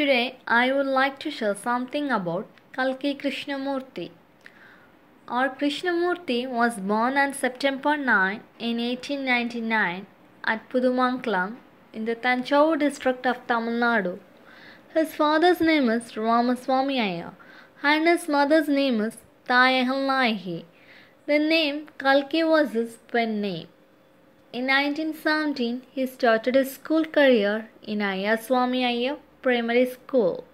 Today I would like to share something about Kalki Krishnamurthy. Our Krishnamurthy was born on September 9 in 1899 at Pudumankalam in the Thanjavur district of Tamil Nadu. His father's name is Ramaswamy Aiyer and his mother's name is Thayahal Naihi. The name Kalki was his pen name. In 1917, he started his school career in Ayaswamy Iyer Primary School.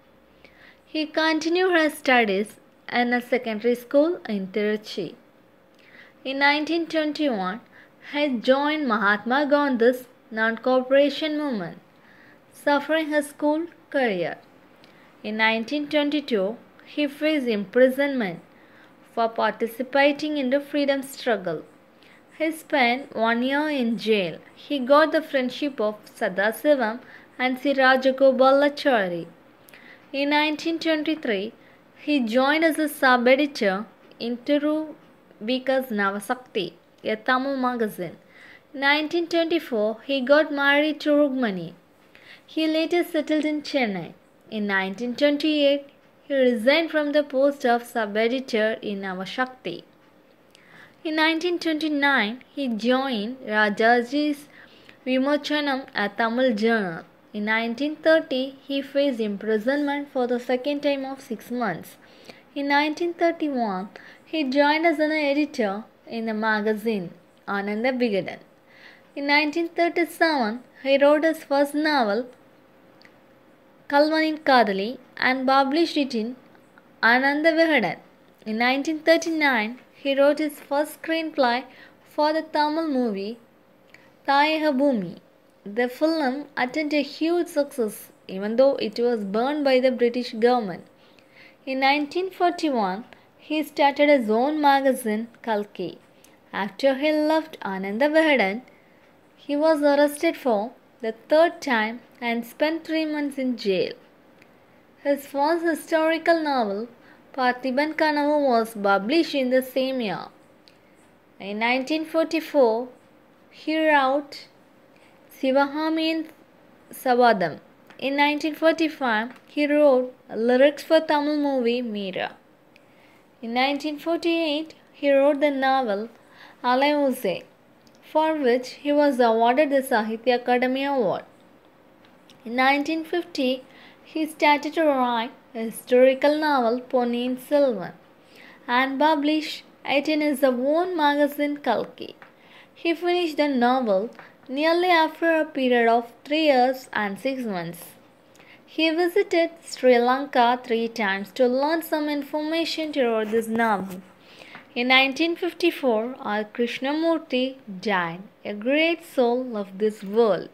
He continued his studies in a secondary school in Tiruchi. In 1921, he joined Mahatma Gandhi's non-cooperation movement, suffering his school career. In 1922, he faced imprisonment for participating in the freedom struggle. He spent one year in jail. He got the friendship of Sadasivam and C. Rajagopalachari. In 1923, he joined as a sub-editor in Tiru Bika's Navasakti, a Tamil magazine. In 1924, he got married to Rugmani. He later settled in Chennai. In 1928, he resigned from the post of sub-editor in Navashakti. In 1929, he joined Rajaji's Vimochanam, a Tamil journal. In 1930, he faced imprisonment for the second time of six months. In 1931, he joined as an editor in the magazine Ananda Vikatan. In 1937, he wrote his first novel, Kalvanin Kaadhali, and published it in Ananda Vikatan. In 1939, he wrote his first screenplay for the Tamil movie Thyaga Bhoomi. The film attained a huge success even though it was burned by the British government. In 1941, he started his own magazine Kalki. After he left Ananda Vikatan, he was arrested for the third time and spent three months in jail. His first historical novel, Parthiban Kanavu, was published in the same year. In 1944, he wrote Sivagamiyin Sabatham. In 1945, he wrote lyrics for Tamil movie Meera. In 1948, he wrote the novel Alai Osai, for which he was awarded the Sahitya Akademi Award. In 1950, he started to write a historical novel Ponniyin Selvan and published it in his own magazine Kalki. He finished the novel nearly after a period of three years and six months. He visited Sri Lanka three times to learn some information to write this novel. In 1954, R. Krishnamurthy died, a great soul of this world.